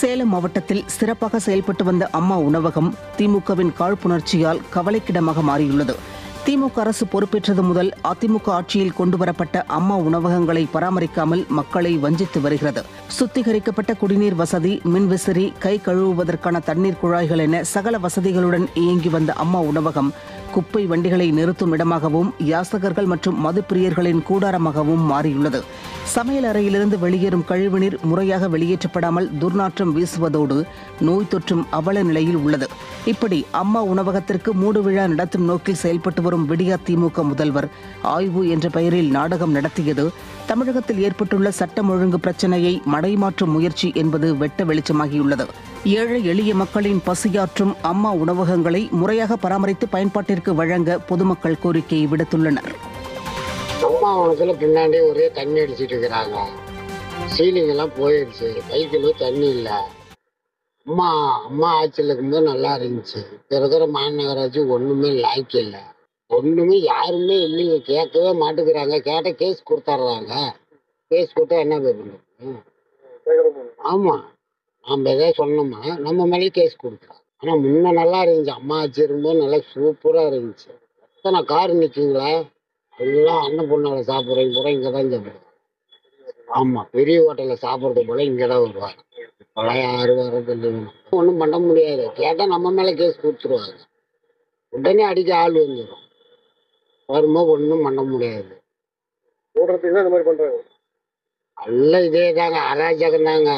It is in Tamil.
சேலம் மாவட்டத்தில் சிறப்பாக செயல்பட்டு வந்த அம்மா உணவகம் திமுகவின் காழ்ப்புணர்ச்சியால் கவலைக்கிடமாக மாறியுள்ளது. திமுக அரசு பொறுப்பேற்றது முதல் அதிமுக ஆட்சியில் கொண்டுவரப்பட்ட அம்மா உணவகங்களை பராமரிக்காமல் மக்களை வஞ்சித்து வருகிறது. சுத்திகரிக்கப்பட்ட குடிநீர் வசதி மின்விசிறி கை கழுவுவதற்கான தண்ணீர் குழாய்கள் என சகல வசதிகளுடன் இயங்கி வந்த அம்மா உணவகம் குப்பை வண்டிகளை நிறுத்தும் இடமாகவும் யாசகர்கள் மற்றும் மதுப்பிரியர்களின் கூடாரமாகவும் மாறியுள்ளது. சமையல் அறையிலிருந்து வெளியேறும் கழிவுநீர் முறையாக வெளியேற்றப்படாமல் துர்நாற்றம் வீசுவதோடு நோய் தொற்றும் அவல நிலையில் உள்ளது. இப்படி அம்மா உணவகத்திற்கு மூடு விழா நடத்தும் நோக்கில் செயல்பட்டு வரும் விடியா திமுக முதல்வர் ஆய்வு என்ற பெயரில் நாடகம் நடத்தியது தமிழகத்தில் ஏற்பட்டுள்ள சட்டம் ஒழுங்கு பிரச்சனையை மடைமாற்றும் முயற்சி என்பது வெட்ட வெளிச்சமாகியுள்ளது. ஏழை எளிய மக்களின் பசியாற்றும் அம்மா உணவகங்களை முறையாக பராமரித்து பயன்பாட்டிற்கு வழங்க பொதுமக்கள் கோரிக்கை விடுத்துள்ளனர். அம்மா அவனத்துல பின்னாடி ஒரே தண்ணி அடிச்சிட்டு இருக்கிறாங்க. சீலிங் எல்லாம் போயிடுச்சு பைக்கில் தண்ணி இல்லை. அம்மா அம்மா ஆட்சியில் இருக்கும்போது நல்லா இருந்துச்சு. இப்ப இருக்கிற மாநகராட்சி ஒன்றுமே லாய்க்கு இல்லை. ஒன்றுமே யாருமே இல்லைங்க கேட்கவே மாட்டேங்கிறாங்க. கேட்டால் கேஸ் கொடுத்துட்றாங்க. கேஸ் கொடுத்தா என்ன பண்ணுறது ஆமாம் நம்ம எதாவது சொன்னோமா நம்ம மேலே கேஸ் கொடுக்குறோம் ஆனா முன்ன நல்லா இருந்துச்சு. அம்மா ஆட்சி இருக்கும்போது நல்லா சூப்பரா இருந்துச்சு. எத்தனை கார் நிற்குங்களா எல்லாம் அன்னபூர்ணாவில் சாப்பிட்றவங்க கூட இங்கே தான் சாப்பிடுவாங்க ஆமாம் பெரிய ஹோட்டலில் சாப்பிட்றது போல இங்கே தான் வருவாங்க. இப்போலாம் யாரும் வர்றது இல்லைங்க ஒன்றும் பண்ண முடியாது. கேட்டால் நம்ம மேலே கேஸ் கொடுத்துருவாங்க. உடனே அடிக்க ஆள் வந்துடும் வரும்போது ஒன்றும் பண்ண முடியாது. ஓடுறதுக்கு தான் இந்த மாதிரி பண்றாங்க? எல்லாம் இதே தாங்க. அராஜகம் தாங்க.